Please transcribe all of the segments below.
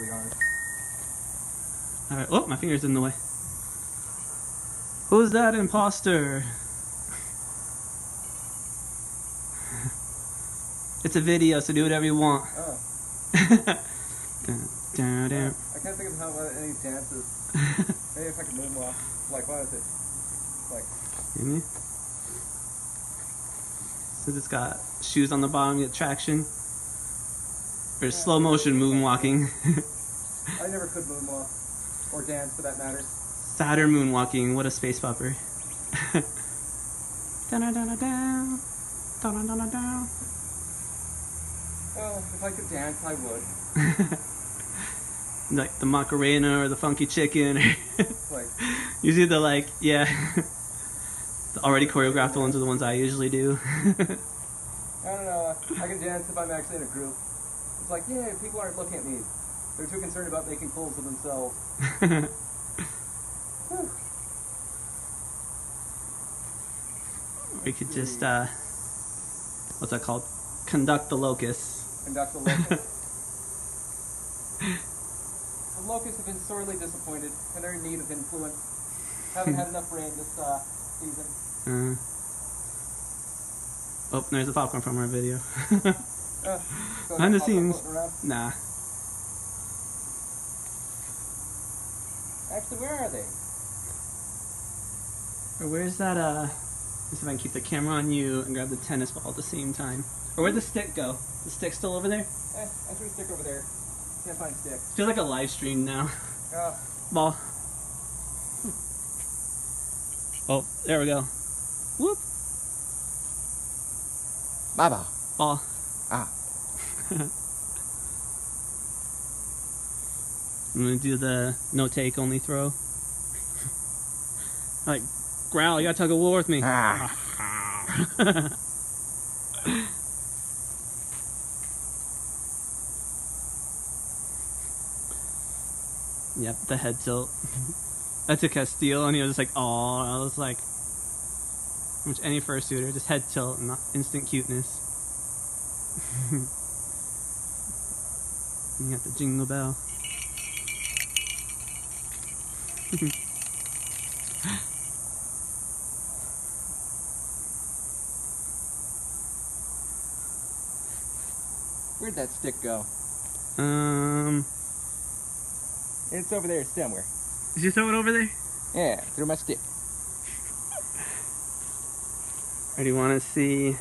be honest. Alright, oh, my finger's in the way. Who's that imposter? it's a video, so do whatever you want. Oh, Dun, dun, dun. I can't think of how uh, any dances. Maybe if I could moonwalk. Like, what is it? Like, Maybe. So it's got shoes on the bottom, get traction. Or slow motion moonwalking. I never could moonwalk. Or dance, for that matter. Saturn moonwalking, what a space popper. Dun-dun-dun-dun-dun. Dun-dun-dun-dun-dun. Well, oh, if I could dance, I would. like the Macarena or the Funky Chicken. Like, usually the like, yeah. the already choreographed ones are the ones I usually do. I don't know. I can dance if I'm actually in a group. It's like, yeah, people aren't looking at me. They're too concerned about making fools of themselves. We could just, uh, what's that called? Conduct the locust. Conduct the locust. the locusts have been sorely disappointed, and they're in need of influence. Haven't had enough rain this uh, season. Uh, oh, there's a popcorn from our video. Uh, Behind the scenes. nah. Actually, where are they? Or where's that, uh, let's see if I can keep the camera on you and grab the tennis ball at the same time. Or where'd the stick go? The stick still over there? Eh, I threw a stick over there. Can't find stick. Feels like a live stream now. Uh, Ball. Oh, there we go. Whoop. Bye bye. Ball. Ah. I'm gonna do the no take only throw. like, growl, you gotta tug a war with me. Ah. yep, the head tilt. I took Castile and he was just like, oh, I was like, which any fursuiter, just head tilt and instant cuteness. You got the jingle bell. Where'd that stick go? Um, It's over there somewhere. did you throw it over there? Yeah, threw my stick. Or do you want to see?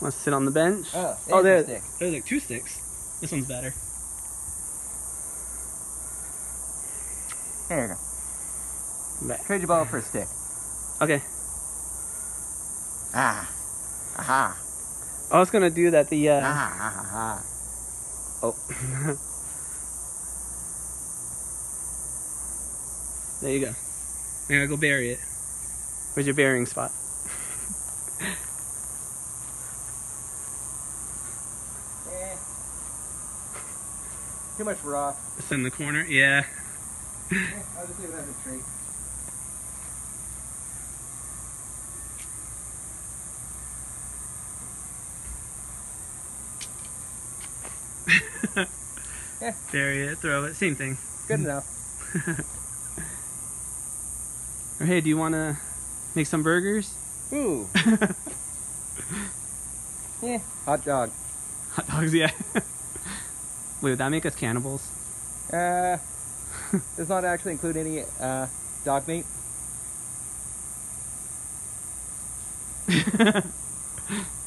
Want to sit on the bench? Oh, oh, there. there's stick. There's like two sticks. This one's better. There you go. Back. Trade your ball for a stick. Okay. Ah. Aha. I was gonna do that. The uh, Ah, ah, ah. oh. there you go. I gotta go bury it. Where's your burying spot? Eh. Too much. It's in the corner. Yeah. Eh, I'll just leave it as a tree. Yeah. Bury it. Throw it. Same thing. Good enough. Or hey, do you want to make some burgers? Ooh. Yeah. Hot dog. Hot dogs, yeah. Wait, would that make us cannibals? Uh, does not actually include any uh, dog meat.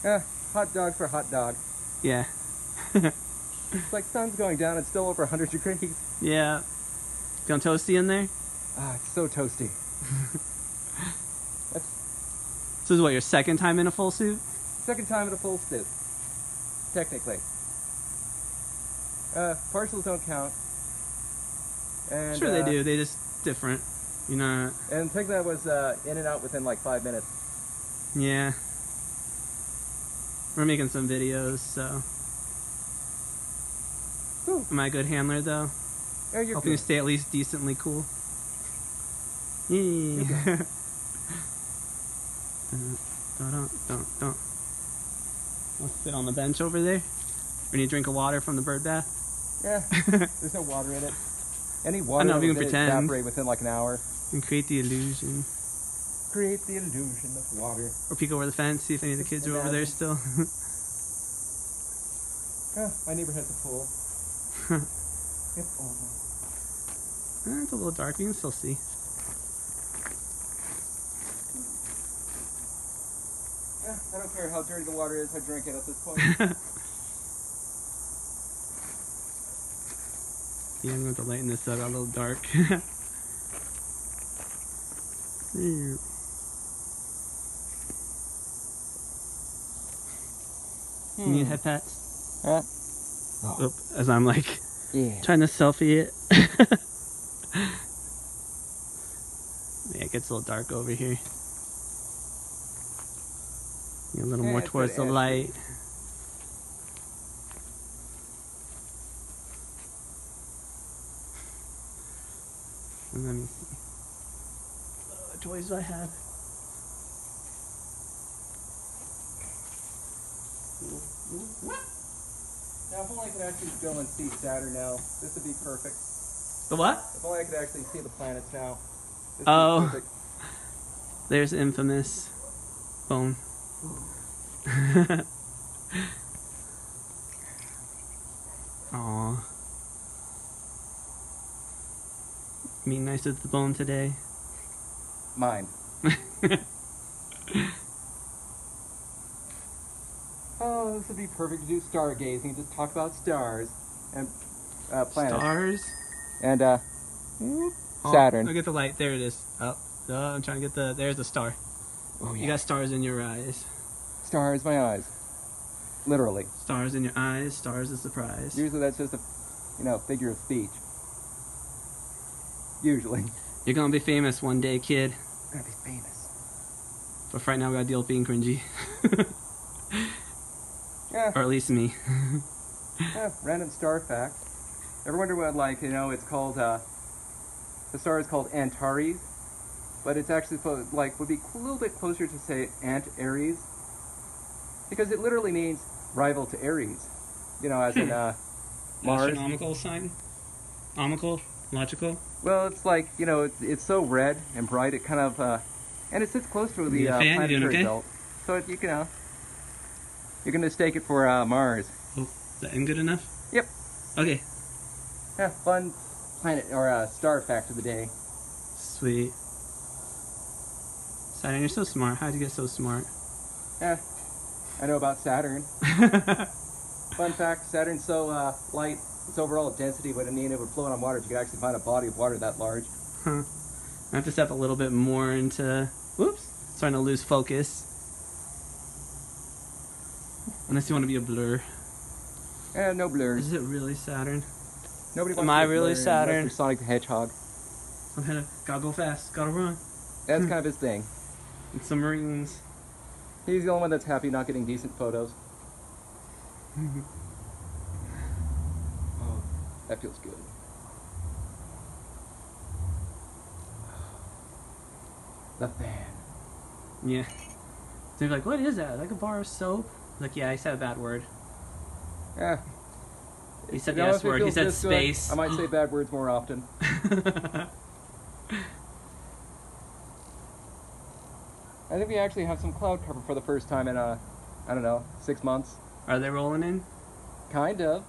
Uh, hot dog for hot dog. yeah. It's like sun's going down. It's still over 100 degrees. yeah. Feeling toasty in there? Ah, it's so toasty. That's This is what, your second time in a full suit? second time in a full suit. Technically. Uh, partials don't count. And, sure they uh, do. They just different. You know, And think that was uh, in and out within like five minutes. yeah. We're making some videos, so. Whew. Am I a good handler, though? Yeah, you're Hoping to stay at least decently cool. Yeah. don't, don't, don't. I'll sit on the bench over there. Or need a drink of water from the bird bath. Yeah, there's no water in it. Any water know, that we was can pretend. evaporate within like an hour. and create the illusion. Create the illusion of water. Or peek over the fence, see if any of the kids are over there still. Oh, my neighbor has a pool. it's over. Eh, it's a little dark. You can still see. Yeah, I don't care how dirty the water is. I drink it at this point. Yeah, I'm going to lighten this up. A little dark. you need head pats? Huh? Oh. Oop, as I'm like Yeah. trying to selfie it. yeah, it gets a little dark over here. Yeah, a little Yeah, more towards the good light. And let me see. Uh, What toys do I have? Now, if only I could actually go and see Saturn now, this would be perfect. The what? If only I could actually see the planets now. This would be Oh. perfect. There's infamous bone. Being nice with the bone today. Mine. Oh, this would be perfect to do stargazing. Just talk about stars and uh, planets. Stars. And uh, Oh, Saturn. Look at the light. There it is. Oh, oh, I'm trying to get the. There's the star. oh yeah. You got stars in your eyes. stars, my eyes. Literally. Stars in your eyes. Stars is the prize. Usually that's just a, you know, figure of speech. Usually. You're gonna be famous one day, kid. I'm gonna be famous. But for right now, we gotta deal with being cringy. Yeah. or at least me. yeah. Random star fact. Ever wonder what, like, you know, it's called, uh, the star is called Antares, but it's actually, like, would be a little bit closer to say Ant Aries, because it literally means rival to Aries. You know, as in, uh, Mars. Astronomical sign? Omical? Logical? Well, it's like you know, it's, it's so red and bright. It kind of uh, and it sits close to the uh, fan? Planetary okay? belt, so it, you can uh, you can mistake it for uh, Mars. Oh, is that good enough? Yep. Okay. Yeah, fun planet or uh, star fact of the day. Sweet. Saturn, you're so smart. How'd you get so smart? Yeah, I know about Saturn. Fun fact: Saturn's so uh, light, its overall density would mean it would float on water. If you could actually find a body of water that large. Huh. I have to step a little bit more into. Whoops. Starting to lose focus. Unless you want to be a blur. Yeah, no blurs. Is it really Saturn? Nobody Am wants I to be a really Saturn? Sonic the Hedgehog. I'm gonna gotta go fast. Gotta run. That's hmm. kind of his thing. And some Marines. He's the only one that's happy not getting decent photos. that feels good. The fan. Yeah. They're like, what is that? Like a bar of soap? Like, yeah, I said a bad word. Yeah. He said the S word. He said space. I might say bad words more often. I think we actually have some cloud cover for the first time in, uh, I don't know, six months. Are they rolling in? Kind of.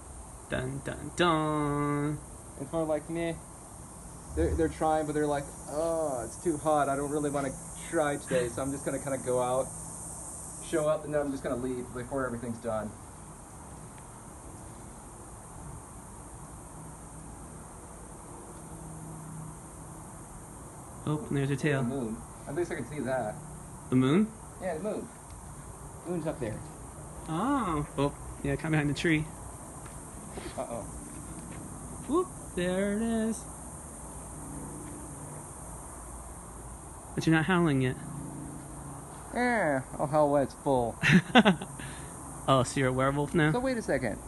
Dun dun dun. It's more like meh. They're, they're trying, but they're like, oh, it's too hot. I don't really want to try today, so I'm just gonna kind of go out, show up, and then I'm just gonna leave before everything's done. Oh, and there's The tail. moon. At least I can see that. The moon? Yeah, the moon. The Moon's up there. Oh. Oh, yeah, kind of behind the tree. Uh oh. Whoop, there it is. But you're not howling yet. Yeah. Oh, how when it's full. oh, so you're a werewolf now? So wait a second.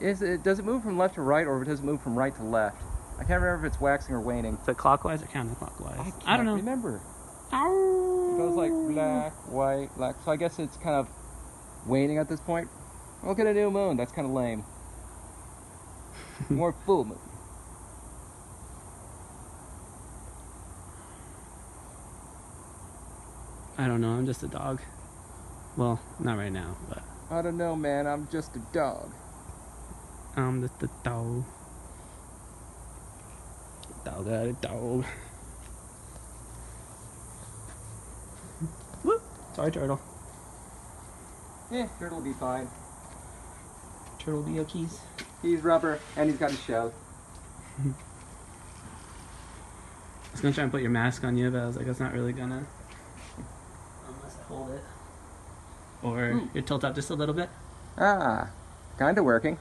Is it does it move from left to right, or does it move from right to left? I can't remember if it's waxing or waning. Is it clockwise or counterclockwise? I, I don't know. Remember. It goes like black, white, black. So I guess it's kind of waning at this point. Look at a new moon. That's kind of lame. More full movie. I don't know. I'm just a dog. Well, not right now, but I don't know, man. I'm just a dog. I'm just a dog. Dog got a dog. Whoop. Sorry, turtle. Yeah, turtle will be fine. Turtle be keys. He's rubber, and he's got a shell. I was gonna try and put your mask on you, but I was like, that's not really gonna. Unless I hold it. Or Ooh. you tilt up just a little bit. Ah, kind of working.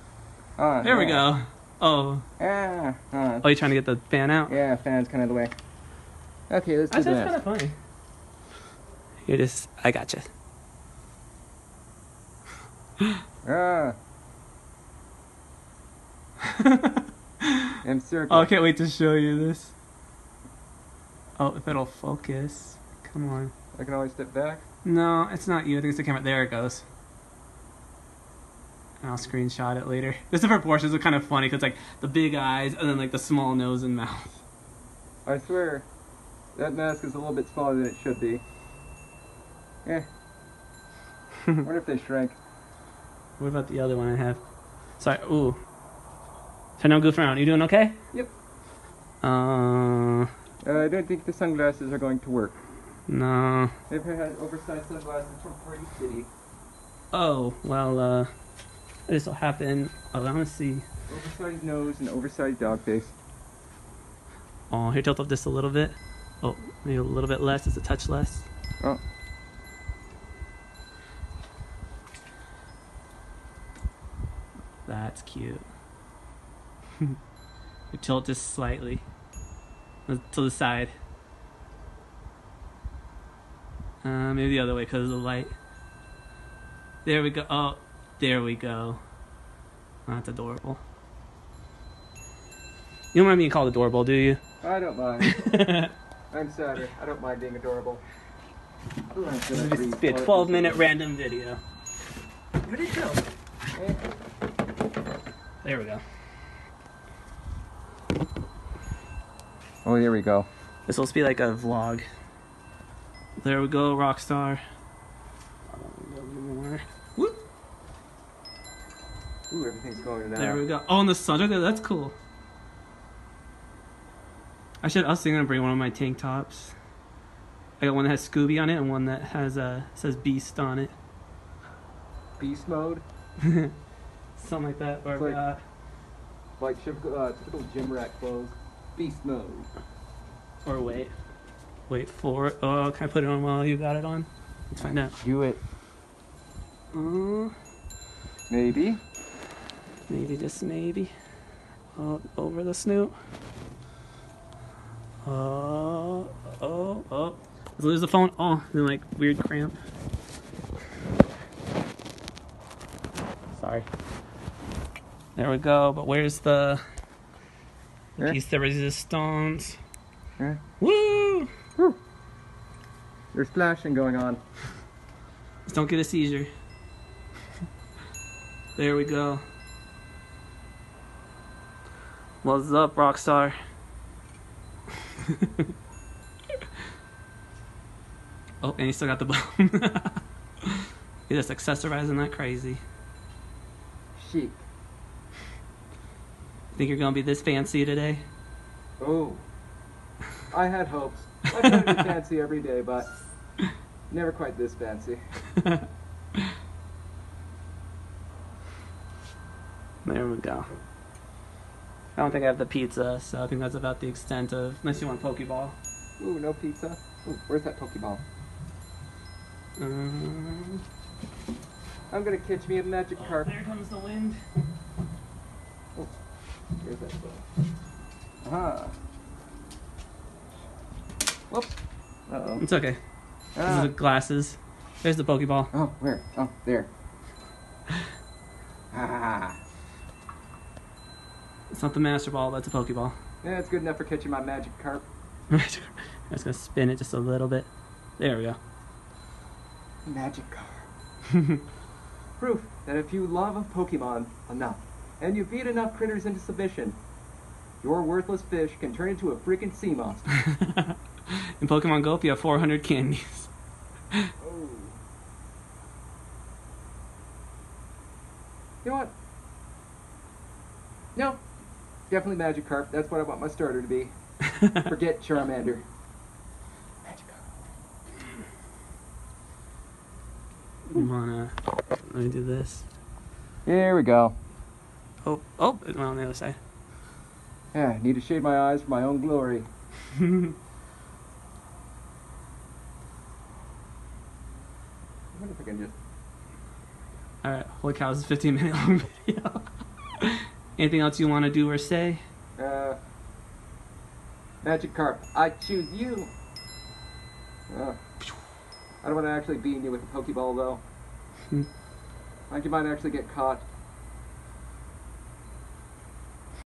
Ah, There we go. Oh, Ah, ah. oh, you trying to get the fan out? Yeah, fan's kind of the way. Okay, let's do That's, that's kind of funny. You're just, I gotcha. Ah. and circle. Oh, I can't wait to show you this. Oh, if it'll focus. Come on. I can always step back. No, it's not you. I think it's the camera. There it goes. And I'll screenshot it later. This the proportions are kind of funny because like the big eyes and then like the small nose and mouth. I swear, that mask is a little bit smaller than it should be. Eh. wonder if they shrank. What about the other one I have? Sorry. Ooh. So now goof around. You doing okay? Yep. Uh, Uh, I don't think the sunglasses are going to work. no. They've had oversized sunglasses from Party City. Oh well. Uh, this will happen. Oh, I want to see. Oversized nose and oversized dog face. Oh, here tilt up just a little bit. Oh, maybe a little bit less. Just a touch less. Oh, That's cute. you tilt just slightly to the side. Uh, maybe the other way because of the light. There we go. Oh, there we go. Oh, that's adorable. You don't mind being called adorable, do you? I don't mind. I'm sadder. I don't mind being adorable. Ooh, This would be a Oh, 12 minute random video. Where did it go? There we go. Oh, here we go. This supposed to be like a vlog. There we go, Rockstar. Whoop. Ooh, everything's going now. There we go. Oh, and the there. That's cool. I should. I was thinking of bring one of my tank tops. I got one that has Scooby on it and one that has uh says Beast on it, Beast mode. something like that. Or Like- uh, Like uh, typical gym rat clothes. Beast mode. or wait, wait for it. Oh, can I put it on while you got it on? Let's find out. Do it. Uh, Maybe. maybe just maybe. Oh, over the snoot. Oh, oh, oh. Let's lose the phone. Oh, then like weird cramp. Sorry. There we go. But where's the, the Eh? piece de resistance? Eh? Woo! Whew. There's flashing going on. Just don't get a seizure. there we go. What's up, Rockstar? oh, and he still got the bone. He's just accessorizing that crazy. Chic. Think you're gonna be this fancy today? Oh. I had hopes. I try to be fancy every day, but never quite this fancy. There we go. I don't think I have the pizza, so I think that's about the extent of. Unless you want Pokeball. Ooh, no pizza. Ooh, where's that Pokeball? Um, I'm gonna catch me a magic oh, carp. there comes the wind. Where's that go? Aha. Whoops. Uh oh. It's okay. This is Ah. the glasses. There's the Pokeball. Oh, where? Oh, there. Ah. It's not the Master Ball, that's a Pokeball. Yeah, it's good enough for catching my Magikarp. I'm just gonna spin it just a little bit. There we go. Magikarp. Proof that if you love a Pokemon enough, and you beat enough critters into submission, your worthless fish can turn into a freaking sea monster. In Pokemon Go, if you have 400 candies. Oh. You know what? No. Definitely Magikarp. That's what I want my starter to be. Forget Charmander. Magikarp. You wanna? Let me do this. Here we go. Oh, oh, it went on the other side. Yeah, I need to shade my eyes for my own glory. I wonder if I can just. All right, holy cow, this is a 15 minute long video. Anything else you want to do or say? Uh, Magikarp, I choose you. Uh, I don't want to actually beam you with a Pokeball though. Hmm. I think you might actually get caught.